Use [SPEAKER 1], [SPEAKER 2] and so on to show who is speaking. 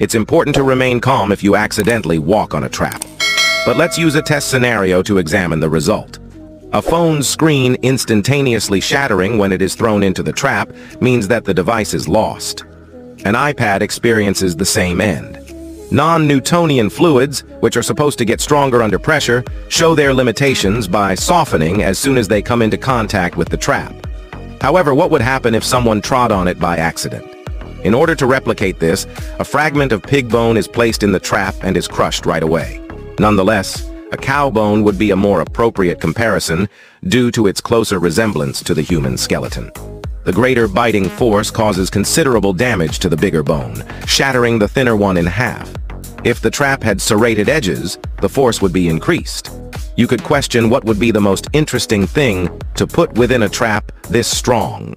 [SPEAKER 1] It's important to remain calm if you accidentally walk on a trap. But let's use a test scenario to examine the result. A phone's screen instantaneously shattering when it is thrown into the trap means that the device is lost. An iPad experiences the same end. Non-Newtonian fluids, which are supposed to get stronger under pressure, show their limitations by softening as soon as they come into contact with the trap. However, what would happen if someone trod on it by accident? In order to replicate this, a fragment of pig bone is placed in the trap and is crushed right away. Nonetheless, a cow bone would be a more appropriate comparison due to its closer resemblance to the human skeleton. The greater biting force causes considerable damage to the bigger bone, shattering the thinner one in half. If the trap had serrated edges, the force would be increased. You could question what would be the most interesting thing to put within a trap this strong.